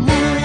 the on.